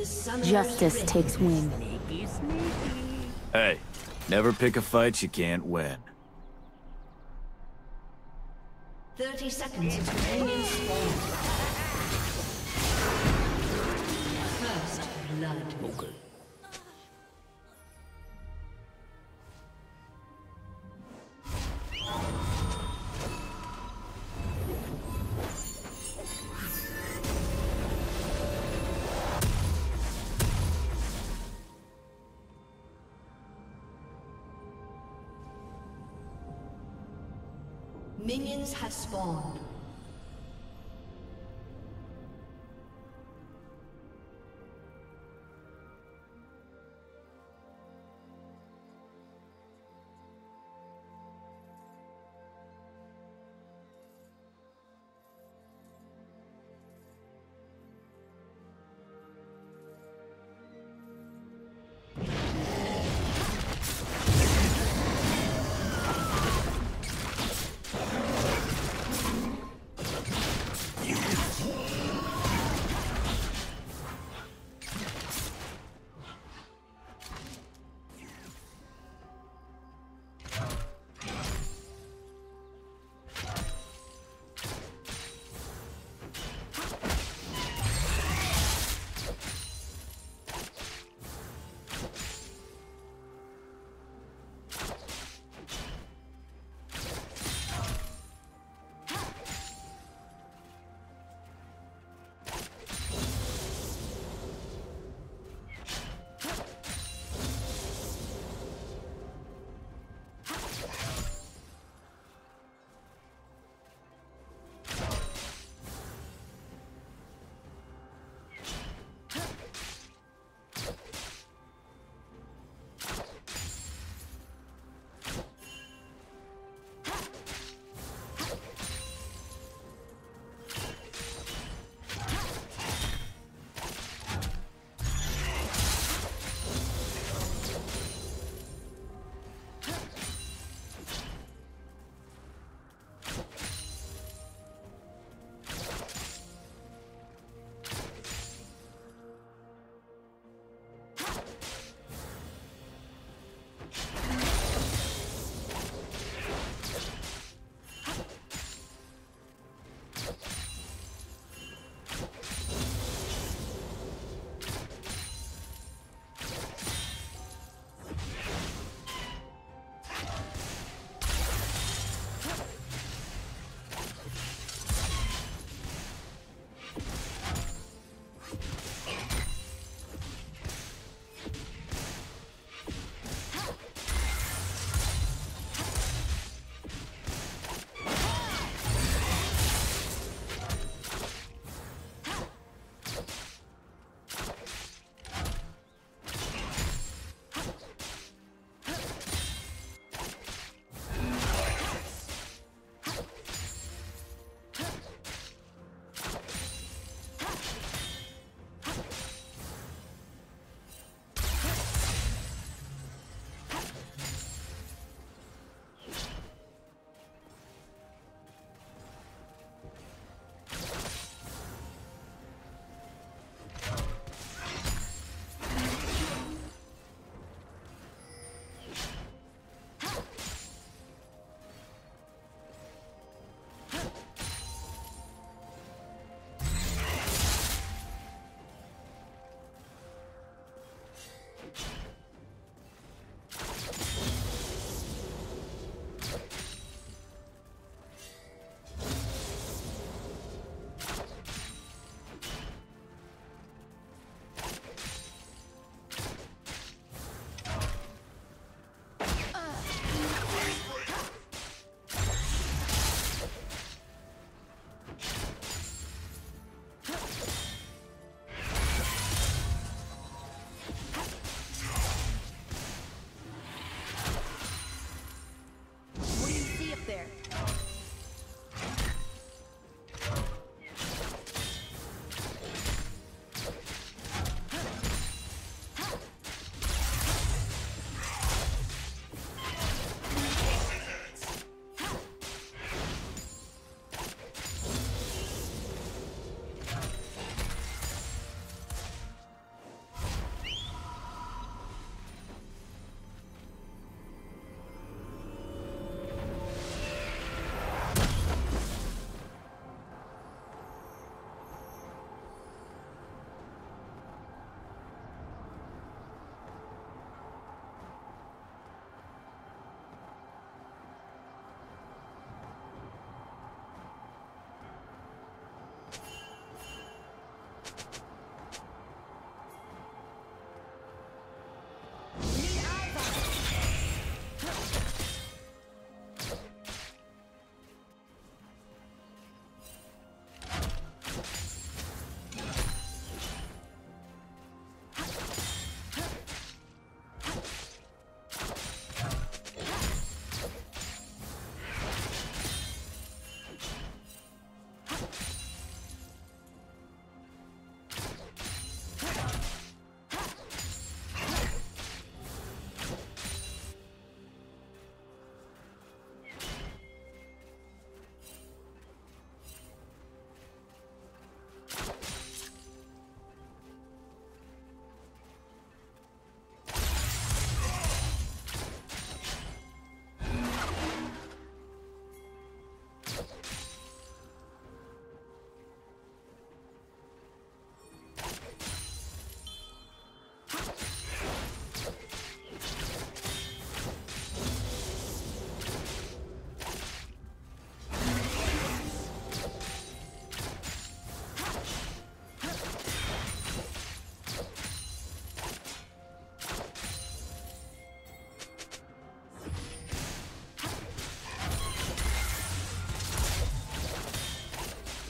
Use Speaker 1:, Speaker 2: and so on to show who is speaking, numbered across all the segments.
Speaker 1: Justice takes wing.
Speaker 2: Hey, never pick a fight you can't win.
Speaker 3: 30 seconds until minions spawn. First blood.
Speaker 2: Okay.
Speaker 3: Have spawned.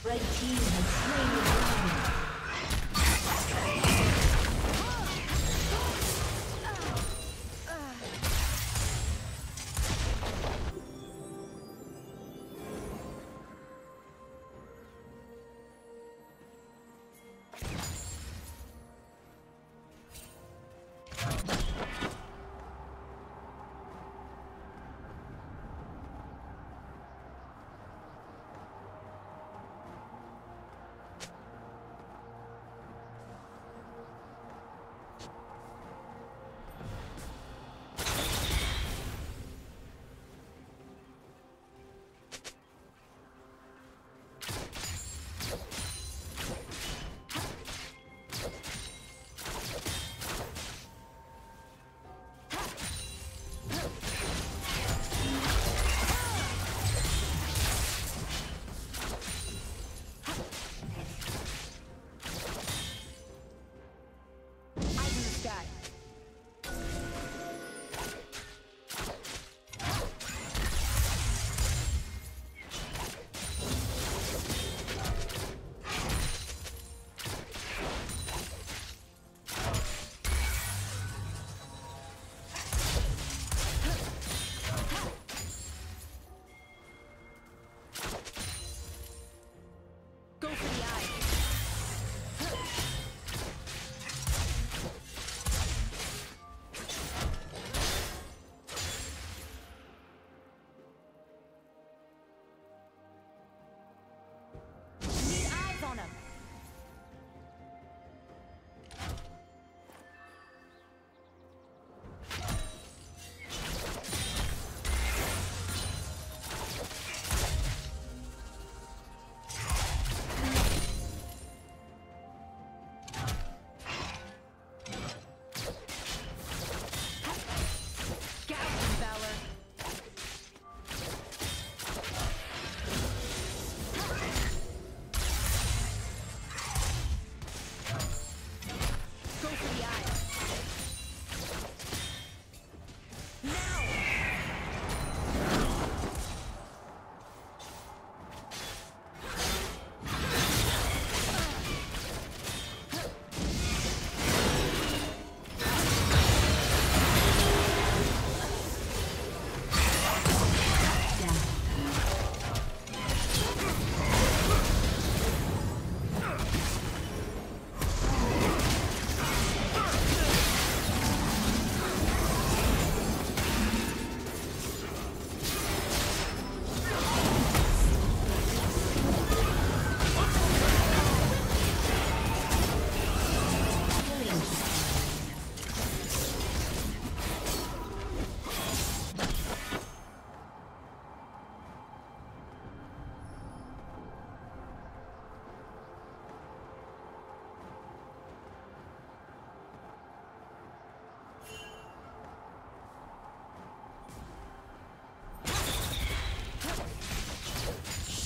Speaker 3: Red team has slain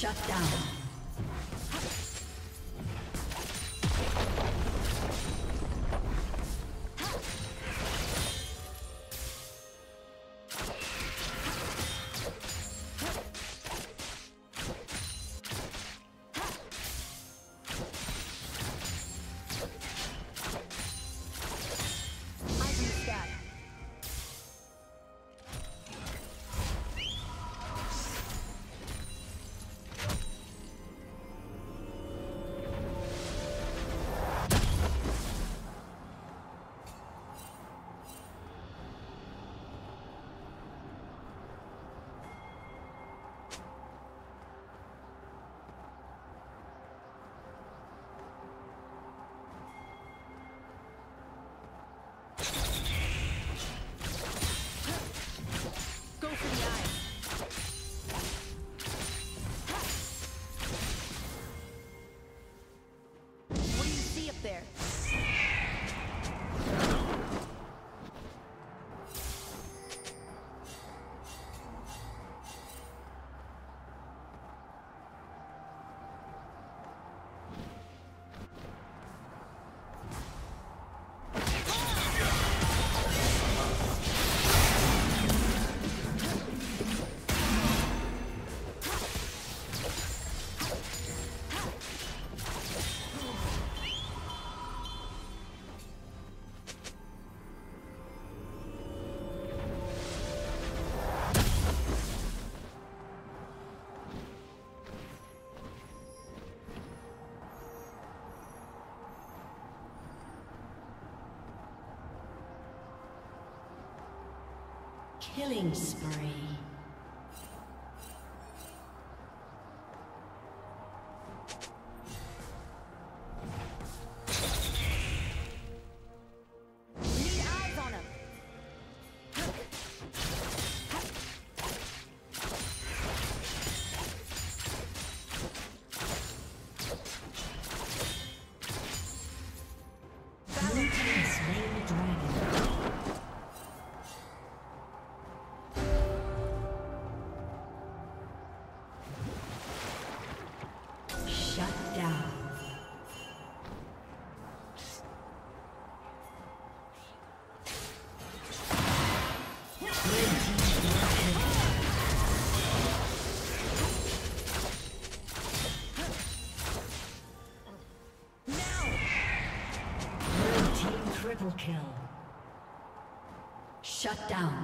Speaker 3: Shut down. Killing spree. Shut down.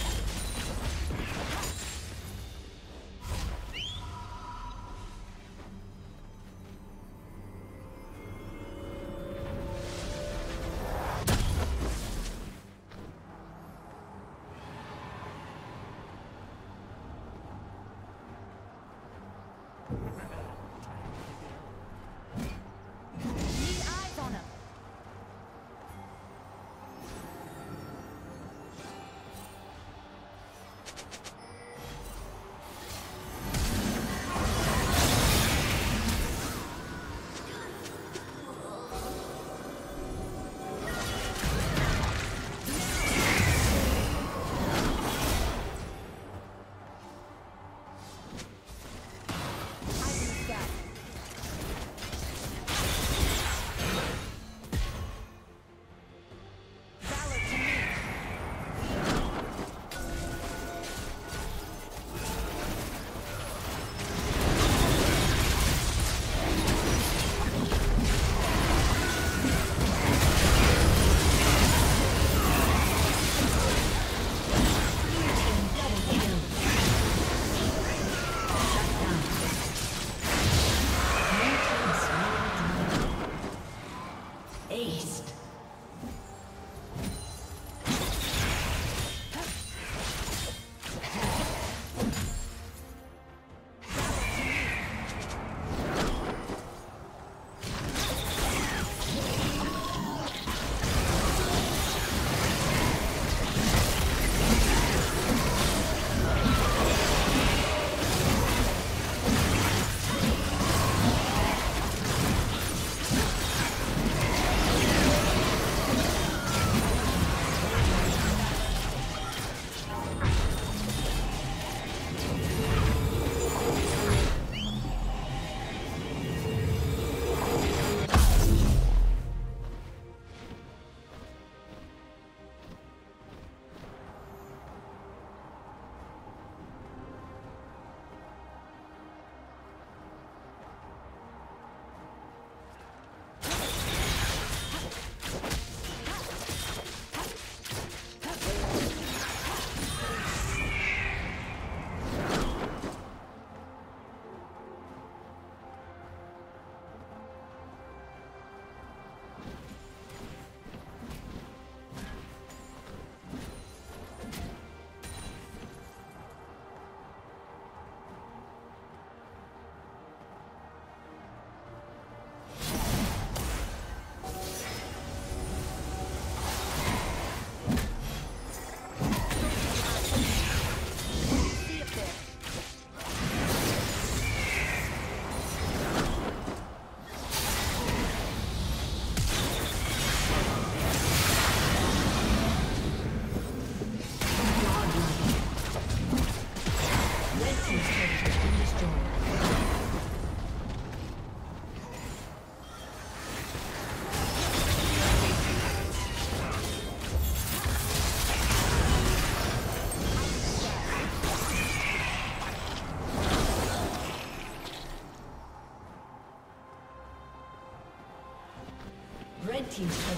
Speaker 3: Team's